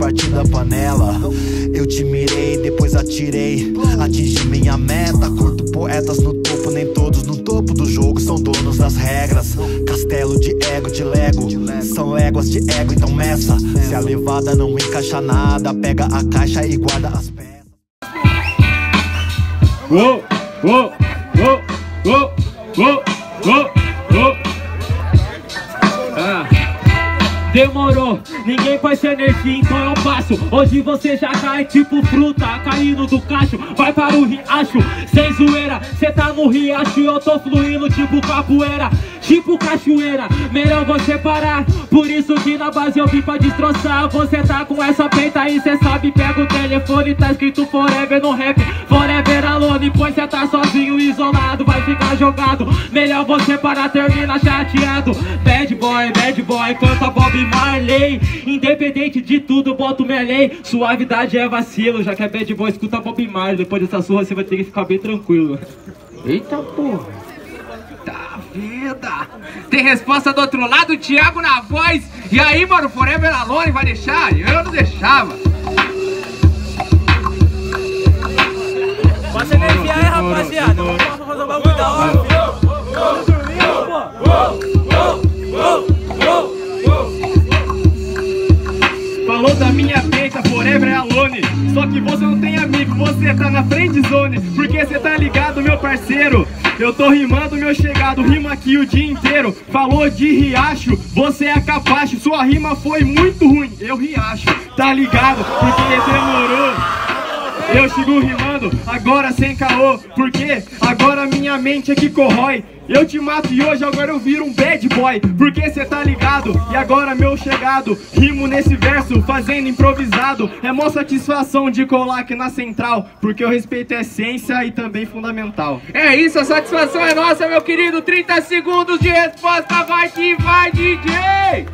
partindo a panela. Eu te mirei, depois atirei. Atingi minha meta. Curto poetas no topo, nem todos no topo do jogo são donos das regras. Castelo de ego, de lego. São léguas de ego, então meça. Se a levada não encaixa nada, pega a caixa e guarda as peças. Demorou, ninguém faz energia, então eu passo. Hoje você já cai tipo fruta, caindo do cacho. Vai para o riacho, sem zoeira Cê tá no riacho e eu tô fluindo tipo capoeira Tipo cachoeira, melhor você parar. Por isso que na base eu vim pra destroçar. Você tá com essa peita aí, cê sabe Pega o telefone, tá escrito forever no rap. Forever alone, pois cê tá sozinho, isolado Vai ficar jogado, melhor você parar Termina chateado. Bad boy, bad boy, canta Bob Marley. Independente de tudo, boto minha lei. Suavidade é vacilo, já que é bad boy, escuta Bob Marley. Depois dessa surra você vai ter que ficar bem tranquilo. Eita porra Tá Tem resposta do outro lado, Thiago na voz E aí, mano, Forever Alone vai deixar? Eu não deixava Passa energia aí, rapaziada. Vamos fazer um bagulho da hora. Falou da minha peita, forever alone Só que você não tem amigo, você tá na friend zone Porque você tá ligado, meu parceiro Eu tô rimando, meu chegado, rima aqui o dia inteiro. Falou de riacho, você é capacho Sua rima foi muito ruim, eu riacho. Tá ligado? Porque demorou eu sigo rimando, agora sem caô. Porque agora minha mente é que corrói. Eu te mato e hoje agora eu viro um bad boy. Porque cê tá ligado, e agora meu chegado Rimo nesse verso, fazendo improvisado. É mó satisfação de colar aqui na central Porque eu respeito a essência e também fundamental. É isso, a satisfação é nossa, meu querido. 30 segundos de resposta, vai que vai, DJ!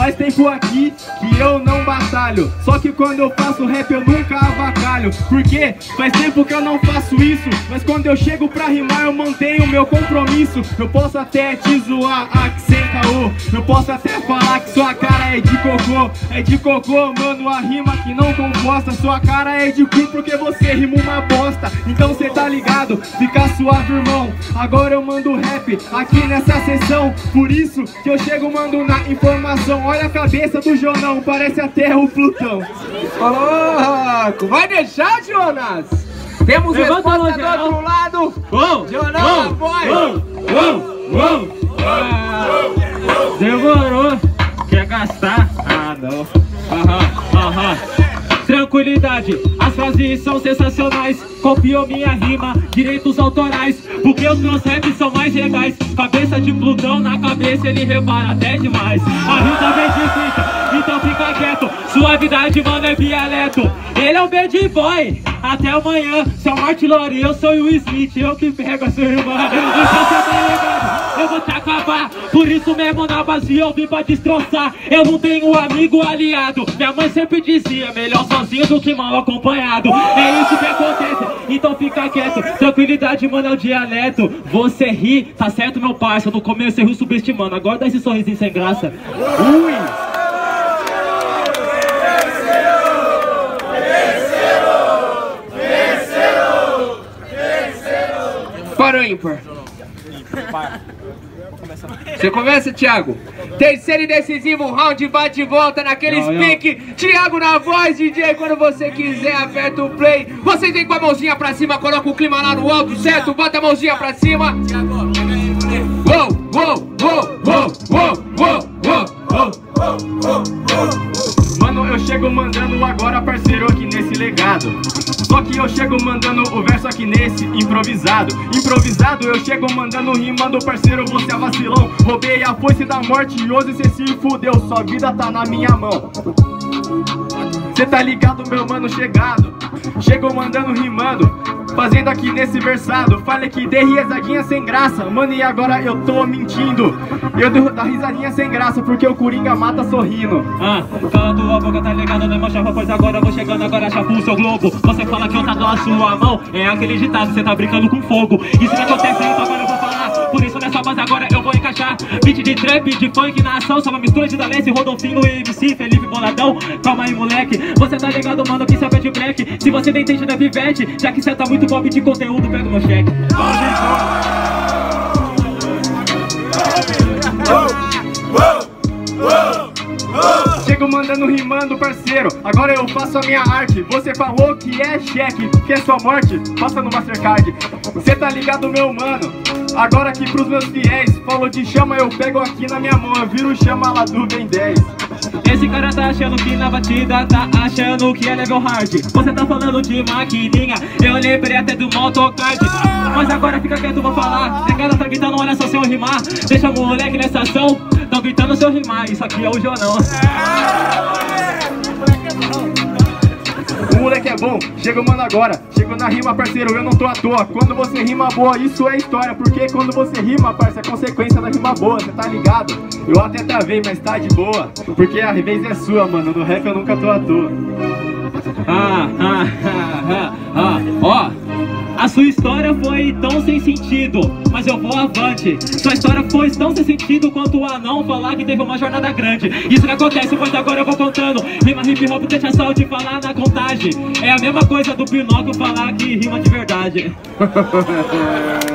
Faz tempo aqui que eu não batalho. Só que quando eu faço rap eu nunca avacalho. Porque faz tempo que eu não faço isso. Mas quando eu chego pra rimar eu mantenho meu compromisso. Eu posso até te zoar sem caô. Eu posso até falar que sua cara é de cocô. É de cocô, mano, a rima que não composta. Sua cara é de cu porque você rima uma bosta. Então cê tá ligado, fica suave irmão. Agora eu mando rap aqui nessa sessão. Por isso que eu chego mando na informação. Olha a cabeça do Jonão, parece até o Plutão. Louco, vai deixar, Jonas? Temos Levanta a resposta do outro lado. Jonão, na voz. vamos, vamos. Ah, Demorou. Quer gastar? Ah, não. Aham, aham. Tranquilidade, as frases são sensacionais. Copiou minha rima, direitos autorais. Porque os meus raps são mais legais. Cabeça de Plutão na cabeça ele repara até demais. A rima vem difícil, então fica quieto. Suavidade, mano, é dialeto. Ele é um bad boy. Até amanhã, seu Martin Lore Eu sou o Smith, eu que pego a sua irmã eu vou te acabar. Por isso mesmo na base eu vim pra destroçar. Eu não tenho amigo aliado. Minha mãe sempre dizia, melhor sozinho do que mal acompanhado. É isso que acontece, então fica quieto. Tranquilidade, mano, é o dialeto. Você ri, tá certo, meu parça? No começo você riu subestimando, agora dá esse sorrisinho sem graça. Ui! Para ímpar. Você começa, Thiago? Terceiro e decisivo round, bate e volta naquele speak. Thiago na voz, DJ, quando você quiser, aperta o play. Vocês vem com a mãozinha pra cima, coloca o clima lá no alto, certo? Bota a mãozinha pra cima. Uou, uou, uou, uou, uou, uou, uou. Mano, eu chego mandando agora, parceiro, aqui nesse legado. Só que eu chego mandando o verso aqui nesse improvisado. Improvisado, eu chego mandando rimando, parceiro, você é vacilão. Roubei a foice da morte e hoje cê se fudeu. Sua vida tá na minha mão. Cê tá ligado, meu mano, chegado. Chego mandando, rimando. Fazendo aqui nesse versado. Falei que dei risadinha sem graça. Mano, e agora eu tô mentindo. Eu dei da risadinha sem graça porque o Coringa mata sorrindo. Ah, cala tua boca, tá ligado, né, meu chapa? Pois agora vou chegando, agora chapa o seu globo Você fala que eu tá na sua mão É aquele ditado, cê tá brincando com fogo Isso que acontece, eu falar Por isso nessa base agora eu vou encaixar Beat de trap, de funk na ação Só uma mistura de Dalesse, Rodolfinho e MC Felipe Boladão, calma aí moleque Você tá ligado mano que sabe de black Se você nem entende da Vivete Já que cê tá muito pop de conteúdo, pega o meu cheque Chego mandando rimando, parceiro. Agora eu faço a minha arte. Você falou que é cheque, que é sua morte. Passa no Mastercard. Cê tá ligado, meu mano? Agora aqui pros meus fiéis. Falou de chama, eu pego aqui na minha mão. Eu viro chama lá do Ben 10. Esse cara tá achando que na batida tá achando que é level hard Você tá falando de maquininha, eu lembrei até do motocard Mas agora fica quieto, vou falar Se a cara tá gritando, olha só se eu rimar Deixa o moleque nessa ação, tão gritando se eu rimar Isso aqui é o Jonão é bom, chega mano agora. Chego na rima, parceiro, eu não tô à toa. Quando você rima boa, isso é história. Porque quando você rima, parça, é consequência da rima boa Cê tá ligado? Eu até travei, mas tá de boa. Porque a vez é sua, mano. No rap eu nunca tô à toa. Ah, ah, ah, ah, ah, ó a sua história foi tão sem sentido, mas eu vou avante. Sua história foi tão sem sentido quanto o anão falar que teve uma jornada grande. Isso que acontece, pois agora eu vou contando. Rima hip hop deixa só de falar na contagem. É a mesma coisa do Pinóquio falar que rima de verdade.